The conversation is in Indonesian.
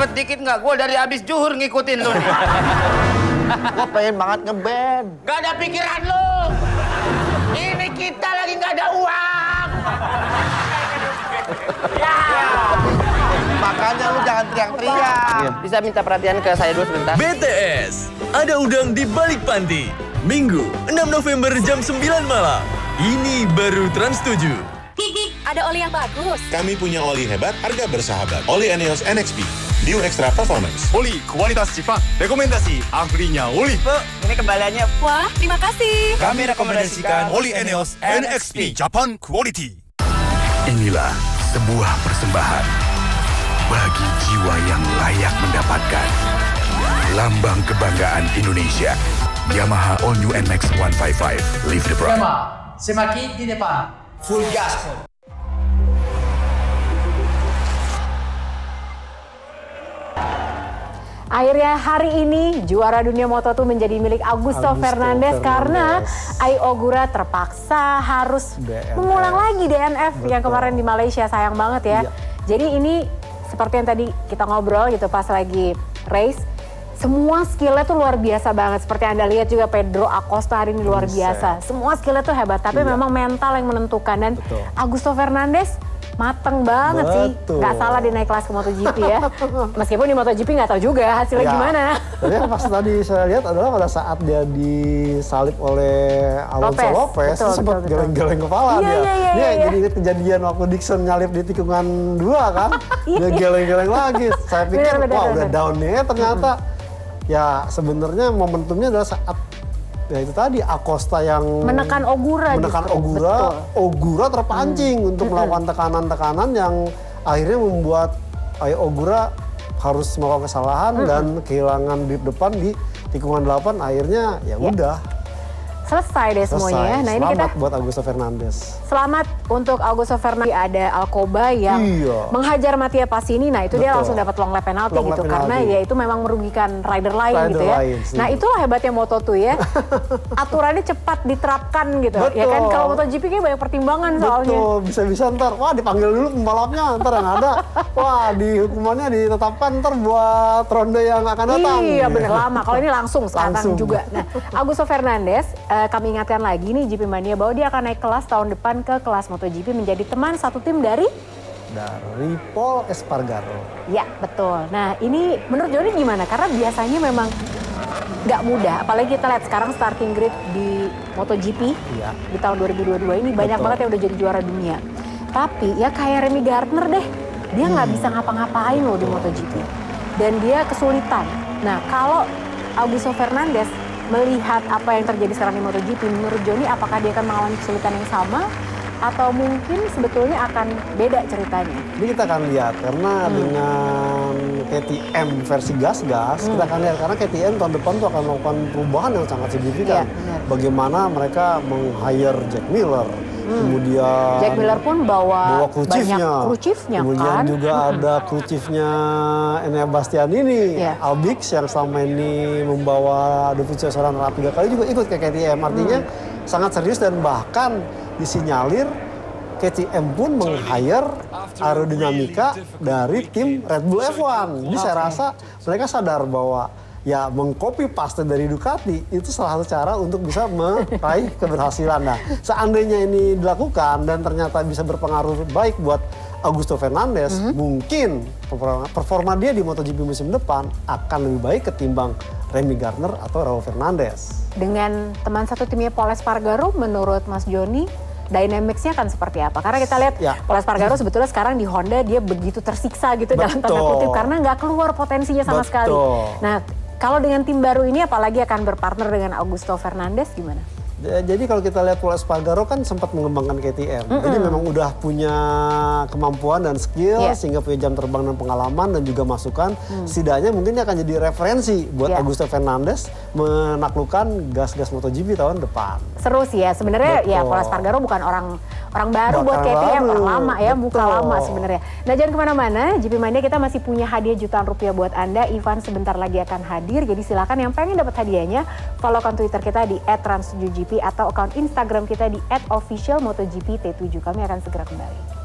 semangat dikit nggak? Gue dari abis juhur ngikutin lu nih. Gue pengen banget ngeband. Gak ada pikiran lu. Ini kita lagi nggak ada uang. ya. Makanya lu jangan teriak-teriak. Bisa minta perhatian ke saya dulu sebentar? BTS, ada udang di balik panti. Minggu, 6 November jam 9 malam. Ini baru Trans 7. Ada oli yang bagus. Kami punya oli hebat, harga bersahabat. Oli Eneos NXP. New Extra Performance. Oli kualitas Jepang. Rekomendasi ahlinya Olive. Ini kembaliannya. Wah, terima kasih. Kami rekomendasikan Oli Eneos NXP Japan Quality. Inilah sebuah persembahan bagi jiwa yang layak mendapatkan lambang kebanggaan Indonesia. Yamaha All New NMAX 155. Live the pride. semakin di depan. Full gas. Akhirnya hari ini juara dunia Moto2 menjadi milik Augusto, Augusto Fernandes, karena Fernandes. Ai Ogura terpaksa harus DNF. mengulang lagi DNF yang Betul. kemarin di Malaysia sayang banget ya. Iya. Jadi ini seperti yang tadi kita ngobrol gitu pas lagi race semua skillnya tuh luar biasa banget. Seperti Anda lihat juga Pedro Acosta hari ini luar biasa. Semua skillnya tuh hebat, tapi Iya. memang mental yang menentukan. Dan Betul. Augusto Fernandes mateng banget sih. Betul. Nggak salah dia naik kelas ke MotoGP ya. Meskipun di MotoGP nggak tahu juga hasilnya Ya. gimana. Tapi yang pas tadi saya lihat adalah pada saat dia disalip oleh Alonso Lopez. Lopez, Betul, sempat geleng-geleng kepala Iya, dia. iya, iya, dia iya, iya. jadi ingat kejadian waktu Dixon nyalip di tikungan dua kan. dia geleng-geleng lagi. Saya pikir wah benar. udah down nih Eh, ternyata. Ya sebenarnya momentumnya adalah saat ya itu tadi Acosta yang Menekan Ogura menekan justru. Ogura, Betul. Ogura terpancing untuk melakukan tekanan-tekanan yang akhirnya membuat Ayo Ogura harus melakukan kesalahan dan kehilangan di depan di tikungan 8 akhirnya ya. udah Selesai deh semuanya ya. selesai. Nah ini kita Selamat buat Augusto Fernandes. selamat untuk Augusto Fernandes. Ada Alcoba yang Iya. menghajar Mattia Passini. Nah itu dia Betul. langsung dapat long lap penalti Long lap gitu. Karena penalti. ya itu memang merugikan rider lain Rider gitu ya. lain, nah itulah hebatnya Moto2 ya. Aturannya cepat diterapkan gitu. Ya kan Betul. kalau MotoGP kayak banyak pertimbangan soalnya. Betul, bisa-bisa ntar, wah dipanggil dulu pembalapnya, ntar yang ada, wah di hukumannya ditetapkan ntar buat ronde yang akan datang. Iya bener lama. Kalau ini langsung sekarang Langsung. juga. Nah, Augusto Fernandes, eh, kami ingatkan lagi nih GP Mania bahwa dia akan naik kelas tahun depan ke kelas MotoGP menjadi teman satu tim dari Dari Paul Espargaro. Ya betul. Nah ini menurut Joni gimana? Karena biasanya memang nggak mudah. Apalagi kita lihat sekarang starting grid di MotoGP Iya. di tahun 2022 ini banyak Betul. banget yang udah jadi juara dunia. Tapi ya kayak Remy Gardner deh, dia nggak Hmm. bisa ngapa-ngapain loh di MotoGP. Dan dia kesulitan. Nah kalau Augusto Fernandes melihat apa yang terjadi sekarang di MotoGP, menurut Joni apakah dia akan mengalami kesulitan yang sama? Atau mungkin sebetulnya akan beda ceritanya? Ini kita akan lihat karena Hmm. dengan KTM versi gas-gas kita akan lihat karena KTM tahun depan tuh akan melakukan perubahan yang sangat signifikan. Benar. Bagaimana mereka meng-hire Jack Miller, kemudian Jack Miller pun bawa, bawa kru banyak chiefnya. kru chiefnya Kemudian kan. juga ada kru chiefnya Enea Bastianini, Iya. Albix yang selama ini membawa Dovizio Sorana tiga kali juga ikut ke KTM. Artinya Hmm. sangat serius dan bahkan disinyalir KTM pun meng-hire aerodinamika dari tim Red Bull F1. Jadi saya rasa mereka sadar bahwa ya mengcopy paste dari Ducati itu salah satu cara untuk bisa meraih keberhasilan. Nah, seandainya ini dilakukan dan ternyata bisa berpengaruh baik buat Augusto Fernandes, mungkin performa, performa dia di MotoGP musim depan akan lebih baik ketimbang Remy Gardner atau Raul Fernandes. Dengan teman satu timnya Paul Espargaro, menurut Mas Joni, dynamics-nya akan seperti apa? Karena kita lihat Ya. Paul Espargaro sebetulnya sekarang di Honda dia begitu tersiksa gitu dalam tanda Betul. kutip karena nggak keluar potensinya sama sekali. Betul. Nah, kalau dengan tim baru ini apalagi akan berpartner dengan Augusto Fernandes gimana? Ja- Jadi kalau kita lihat Paul Espargaro kan sempat mengembangkan KTM. Jadi memang udah punya kemampuan dan skill Iya. sehingga punya jam terbang dan pengalaman dan juga masukan. Setidaknya mungkin dia akan jadi referensi buat Iya. Augusto Fernandes menaklukkan gas-gas MotoGP tahun depan. Seru sih ya sebenarnya ya Betul. Paul Espargaro bukan orang orang baru Bukan buat KTM baru. orang lama ya Betul. lama sebenarnya. Nah jangan ke mana-mana GP Mania kita masih punya hadiah jutaan rupiah buat anda. Ivan sebentar lagi akan hadir jadi silakan yang pengen dapat hadiahnya follow akun Twitter kita di @trans7gp atau akun Instagram kita di @officialmotogp t7 kami akan segera kembali.